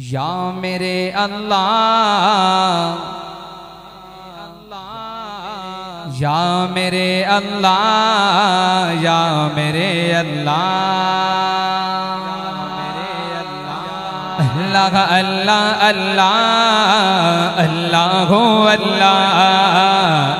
या मेरे अल्लाह या मेरे अल्लाह या मेरे अल्लाह। अल्लाह अल्लाह अल्लाह अल्लाह अल्लाह।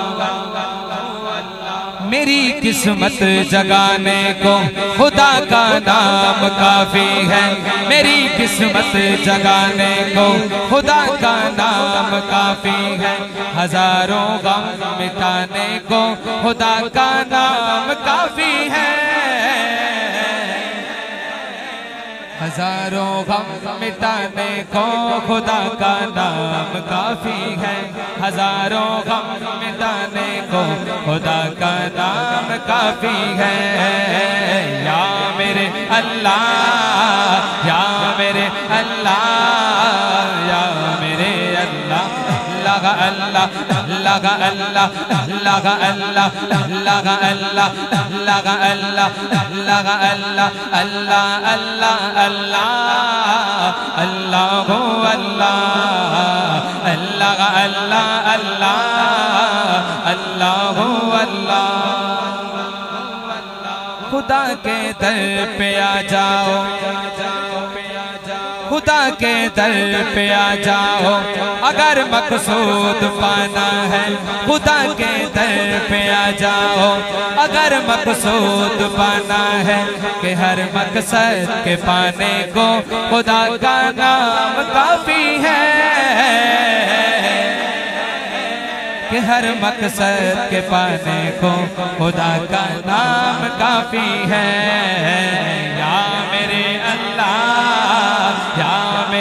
मेरी किस्मत जगाने को खुदा का नाम काफ़ी है। मेरी किस्मत जगाने को खुदा का नाम काफ़ी है। हज़ारों गम मिटाने को खुदा का नाम काफ़ी है। हज़ारों गम मिटाने को खुदा का नाम काफ़ी है। हज़ारों गम मिटाने को खुदा का नाम काफ़ी है। या मेरे अल्लाह, या मेरे अल्लाह, या मेरे अल्लाह अल्लाह अल्लाह। अल्लाह अल्लाह अल्लाह अल्लाह अल्लाह अल्लाह अल्लाह अल्लाह अल्लाह अल्लाह अल्लाह अल्लाह अल्लाह अल्लाह अल्लाह अल्लाह अल्लाह अल्लाह अल्लाह खुदा के दर पे आ जाओ। खुदा के दर पे आ जाओ। अगर मकसूद पाना है, खुदा के दर पे आ जाओ। अगर मकसूद पाना है कि हर मकसद के पाने को खुदा का नाम काफ़ी है। कि हर मकसद के पाने को खुदा का नाम काफ़ी है। या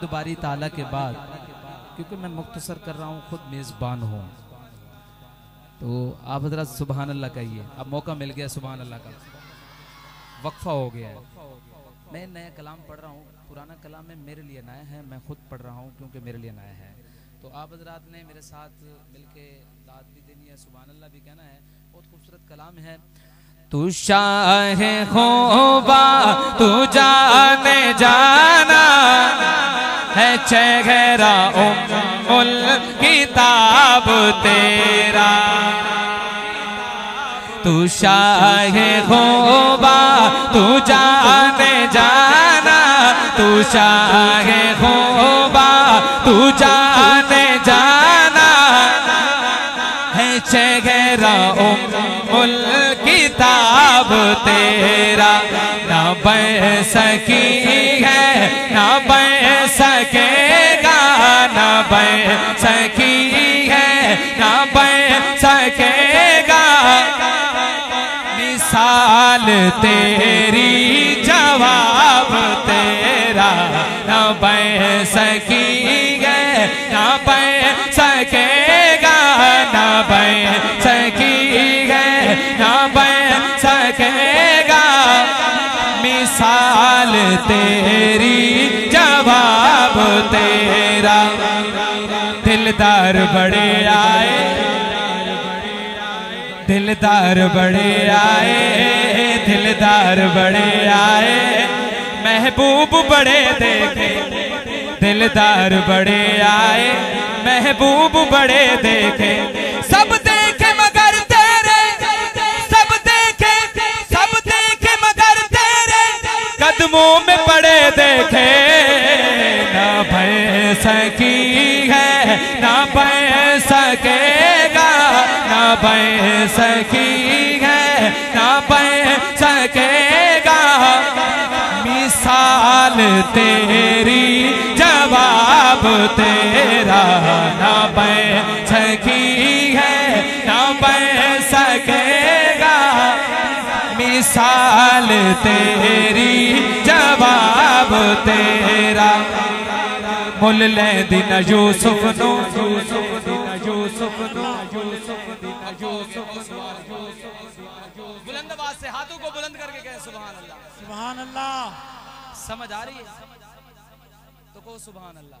हम दुबारी ताला के बाद, क्योंकि मैं मुख्तसर कर रहा हूँ, खुद मेज़बान हूँ। तो आप हजरा सुबहान अल्लाह कहिए। अब मौका मिल गया सुबहान अल्लाह का। वक्फा हो गया है। मैं नया कलाम पढ़ रहा हूँ। पुराना कलाम में मेरे लिए नया है, मैं खुद पढ़ रहा हूँ, क्योंकि मेरे लिए नया है। तो आप हजरात ने मेरे साथ मिलके दाद भी देनी है सुबह अल्लाह भी कहना है। बहुत खूबसूरत कलाम है। तू शाह खोबा तू जाने जाना। है चेहरा उम्मुल किताब तेरा। तू शाह खोबा तू जाने जाना। तू शाह खोबा तू जाना किताब तेरा ना बन सकी है ना बन सकेगा, ना बन सकी है ना बन सकेगा। मिसाल तेरी, जवाब तेरा न बन सकी तेरी जवाब तेरा। दिलदार बड़े आए। दिलदार बड़े आए। दिलदार बड़े आए। महबूब बड़े देखे। दिलदार बड़े आए। महबूब बड़े देखे। कदमों में पड़े देखे, ना भय सकी है, ना भय सकेगा ना भय सकी है, ना भय सकेगा मिसाल तेरी, जवाब तेरा, ना भय सकी है, ना भय सकेगा मिसाल तेरी जवाब तेरा। मुल ले दिन यूसुफ नो। यूसुफ दिन यूसुफ नो यूसुफ दिन यूसुफ बुलंद आवाज़ से हाथों को बुलंद करके कहे सुभान अल्लाह सुभान अल्लाह समझ आ रही है? तो को सुभान अल्लाह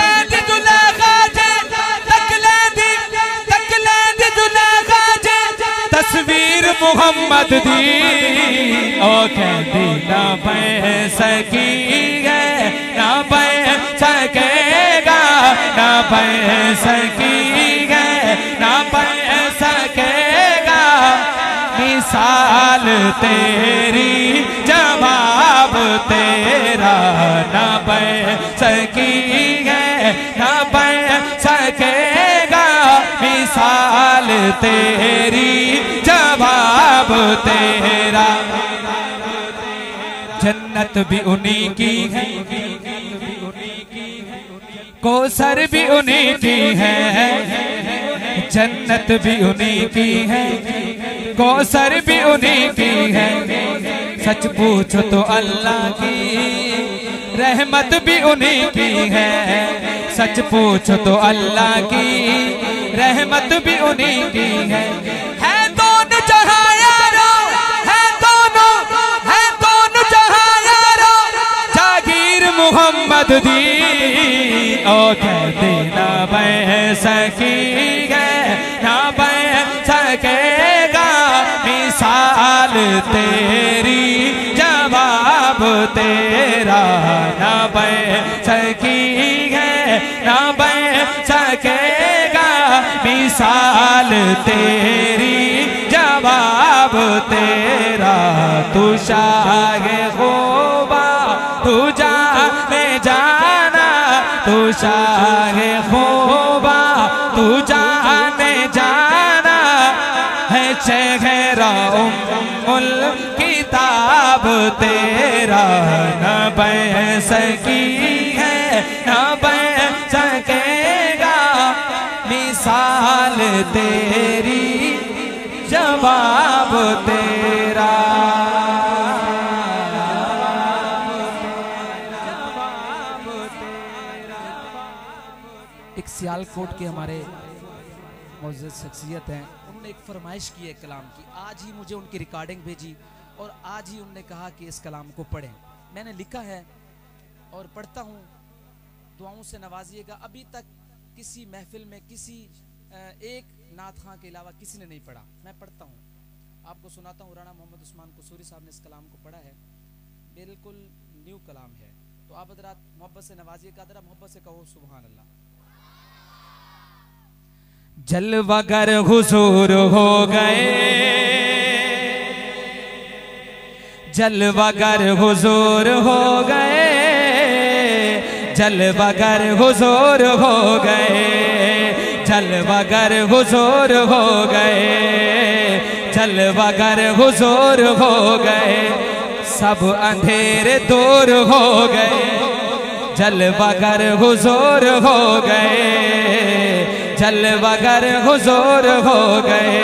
मोहम्मद दी। ओ कहती, ना पै सकी है, ना पै सकेगा, ना पै सकी है, ना पै सकेगा। मिसाल तेरी, जवाब तेरा, ना पै सकी है, ना पै सकेगा। मिसाल तेरी तेरा जन्नत भी उन्हीं की है। कोसर भी उन्हीं की है। जन्नत भी उन्हीं की है। कोसर भी उन्हीं की है। सच पूछो तो अल्लाह की। रहमत भी उन्हीं की है। सच पूछो तो अल्लाह की। रहमत भी उन्हीं की है। मोहम्मद दी ओ कहते ना बह सकी है ना बह सकेगा। मिसाल तेरी, जवाब तेरा। ना बह सकी है ना बह सकेगा। मिसाल तेरी, जवाब तेरा। तू शागे तू शागे खोबा, तू जाने जाना है चेहरा उम्मुल किताब तेरा। न बह सकी है, न बह सकेगा मिसाल तेरी, जवाब तेरा सियालकोट के हमारे मौजूद शख्सियत हैं। उन्होंने एक फरमाइश की है कलाम की। आज ही मुझे उनकी रिकॉर्डिंग भेजी और आज ही उन्होंने कहा कि इस कलाम को पढ़ें। मैंने लिखा है और पढ़ता हूँ। दुआओं से नवाजिएगा। अभी तक किसी महफिल में किसी एक नाथ खां के अलावा किसी ने नहीं पढ़ा। मैं पढ़ता हूँ। आपको सुनाता हूँ। राना मोहम्मद उस्मान कसूरी साहब ने इस कलाम को पढ़ा है। बिल्कुल न्यू कलाम है। तो आप हजरात मोहब्बत से नवाजिएगा। जरा मोहब्बत से कहो सुबहान अल्लाह। जलवागर हुजूर हो गए। जलवागर हुजूर हो गए। जलवागर हुजूर हो गए। जलवागर हुजूर हो गए। जलवागर हुजूर हो गए। सब अंधेरे दूर हो गए। जलवागर हुजूर हो गए। जलवागर हुजूर हो गए।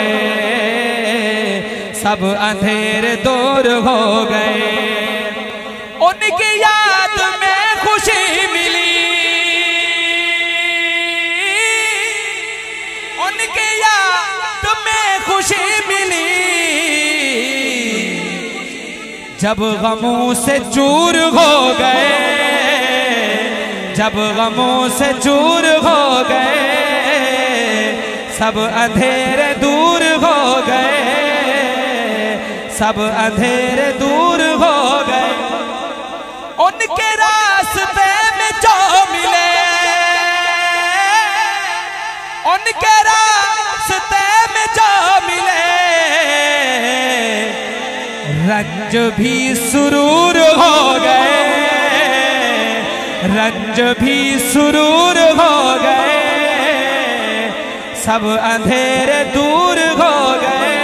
सब अंधेरे दूर हो गए। उनकी याद में खुशी मिली। उनकी याद में खुशी मिली। जब गमों से चूर हो गए। जब गमों से चूर हो गए। सब अंधेरे दूर हो गए। सब अंधेरे दूर हो गए। उनके रास्ते में जो मिले, उनके रास्ते में जो मिले, रंज भी सुरूर हो गए। रंज भी सुरूर हो सब अंधेरे दूर हो गए।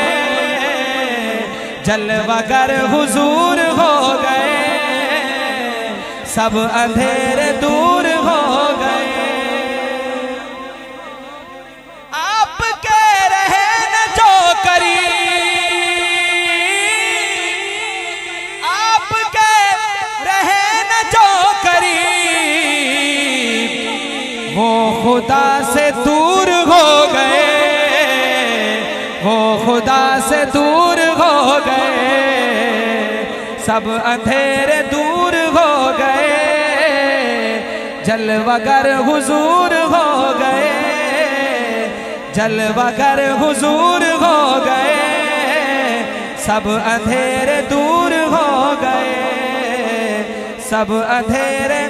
जलवागर हुजूर हो गए। सब अंधेरे दूर हो गए। आप आपके रहे न जो करी। आप आपके रहे न जो करी। वो खुदा से दूर हो गए वो खुदा से दूर हो गए, सब अंधेरे दूर हो गए, जल जलवागर हुजूर हो गए, जल जलवागर हुजूर हो गए, सब अंधेरे दूर हो गए, सब अंधेरे